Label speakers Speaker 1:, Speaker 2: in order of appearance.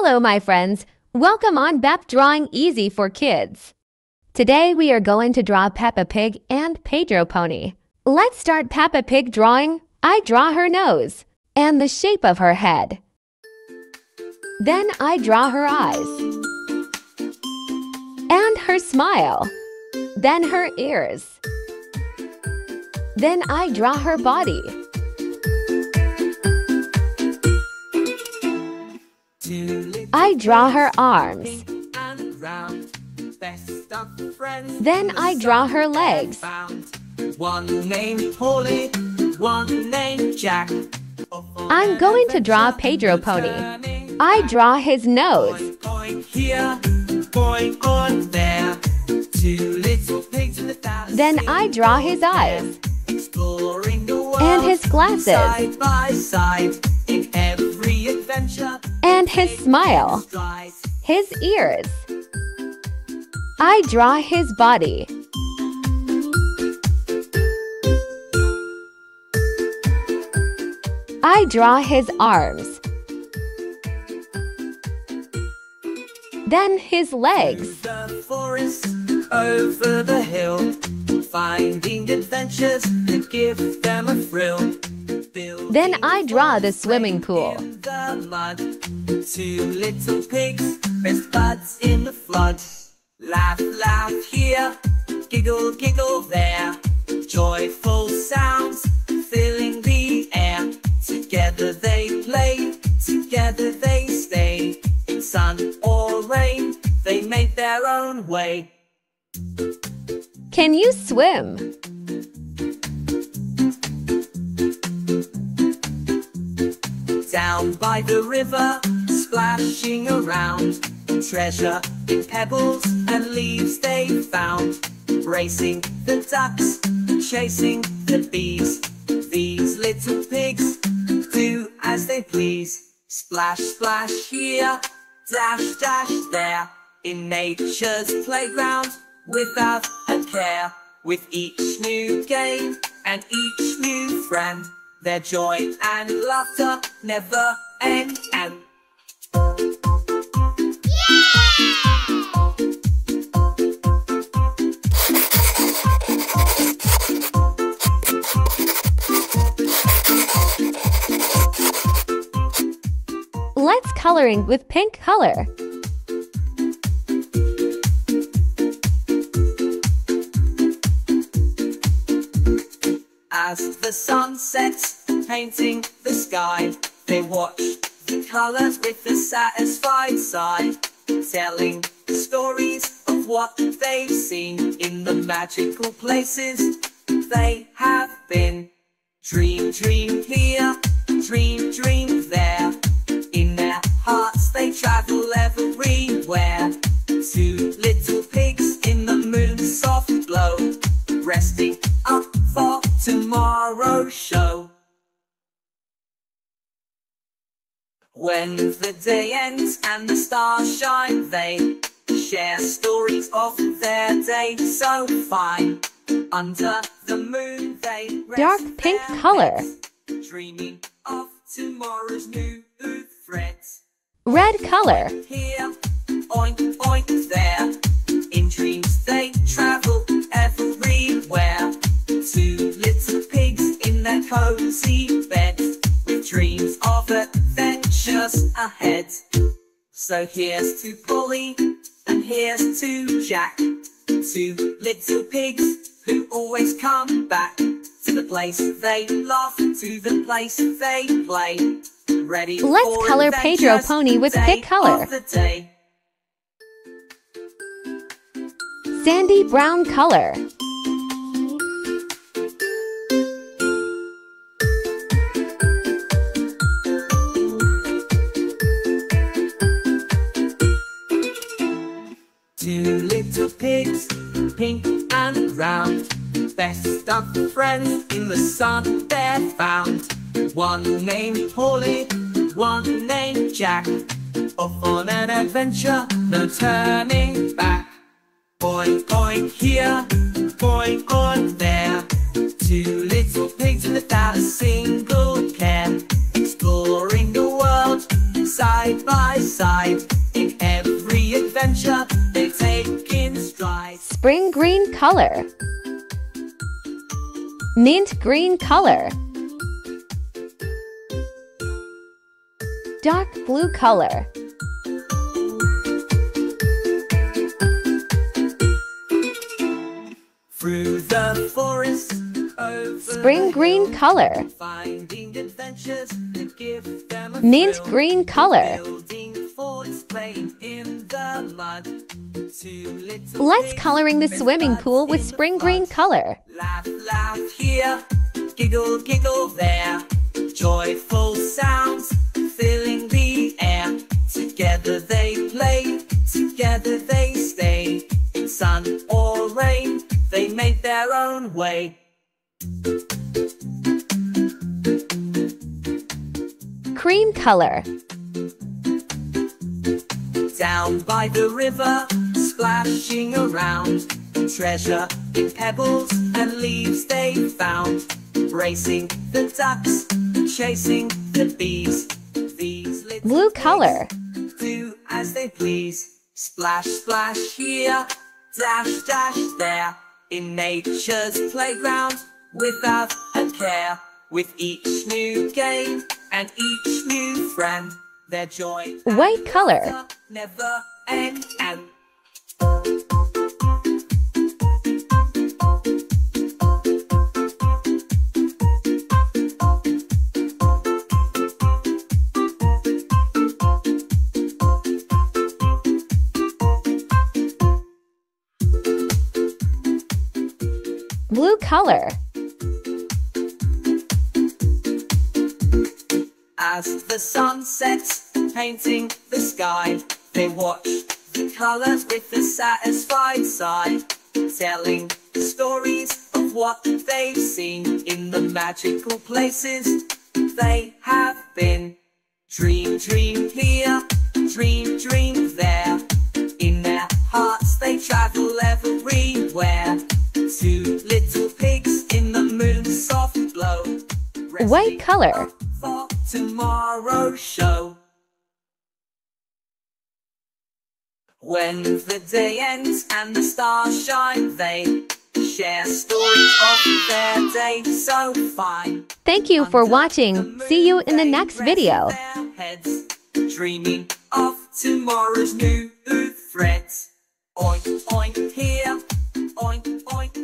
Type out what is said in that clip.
Speaker 1: Hello, my friends. Welcome on BEP Drawing Easy for Kids. Today we are going to draw Peppa Pig and Pedro Pony. Let's start Peppa Pig drawing. I draw her nose and the shape of her head. Then I draw her eyes and her smile. Then her ears. Then I draw her body. I draw her arms. Then I draw her legs.
Speaker 2: One named Polly, one named Jack.
Speaker 1: I'm going to draw Pedro Pony. I draw his nose.
Speaker 2: Going here, going on there. Two little pigs in the thousand
Speaker 1: Then I draw his eyes
Speaker 2: exploring the world
Speaker 1: and his glasses and his smile, his ears. I draw his body. I draw his arms. Then his legs.
Speaker 2: the forest over the hill, finding adventures that give them a thrill.
Speaker 1: Then I draw the swimming pool.
Speaker 2: Two little pigs, best buds in the flood. Laugh, laugh here, giggle, giggle there. Joyful sounds filling the air. Together they play, together they stay. In sun or rain, they made their own way.
Speaker 1: Can you swim?
Speaker 2: Down by the river, splashing around. Treasure in pebbles and leaves they found. Racing the ducks, chasing the bees. These little pigs do as they please. Splash, splash here, dash, dash there. In nature's playground, without a care. With each new game and each new friend, their joy and laughter never end. And
Speaker 1: Let's coloring with pink color.
Speaker 2: As the sun sets, painting the sky, they watch the colors with a satisfied sigh, telling stories of what they've seen in the magical places they have been. Dream, dream here, tomorrow's show. When the day ends and the stars shine, they share stories of their day so fine. Under the moon, they rest
Speaker 1: Dark pink color.
Speaker 2: dreaming of tomorrow's new threats.
Speaker 1: Red color.
Speaker 2: Here, oink, oink there. In dreams they travel cozy bed. With dreams of adventures ahead. So here's to Polly, and here's to Jack. Two little pigs who always come back to the place they love, to the place they play. Ready
Speaker 1: Let's color Pedro Pony with pick color.
Speaker 2: of the day.
Speaker 1: Sandy brown color.
Speaker 2: Friends in the sun they found. One named Polly, one named Jack. Off on an adventure, no turning back. Boy, boy here, boy on there. Two little pigs without a single care. Exploring the world, side by side. In every adventure, they take in stride.
Speaker 1: Spring green color. Mint green color. Dark blue color.
Speaker 2: Through the forest,
Speaker 1: Spring green color.
Speaker 2: Finding adventures that give them a
Speaker 1: Mint green color.
Speaker 2: Building forts, playing in the mud. Two little
Speaker 1: Let's coloring the swimming pool with spring green color.
Speaker 2: Laugh, laugh here, giggle, giggle there. Joyful sounds filling the air. Together they play, together they stay. In sun or rain, they made their own way.
Speaker 1: Cream color.
Speaker 2: Down by the river, splashing around. Treasure in pebbles and leaves they found. Racing the ducks, chasing the bees. These little
Speaker 1: Blue color.
Speaker 2: do as they please. Splash, splash here, dash, dash there. In nature's playground, without a care. With each new game and each new friend, their joy
Speaker 1: White color.
Speaker 2: never end. And
Speaker 1: color.
Speaker 2: As the sun sets, painting the sky, they watch the colors with a satisfied sigh, telling stories of what they've seen in the magical places they have been. Dream, dream here, dream, dream there. In their hearts they travel everywhere. to little
Speaker 1: White color.
Speaker 2: tomorrow's show. When the day ends and the stars shine, they share stories of their day so fine.
Speaker 1: Thank you for watching. See you in the next video.
Speaker 2: heads, dreaming of tomorrow's new. Oink, oink here, oink, oink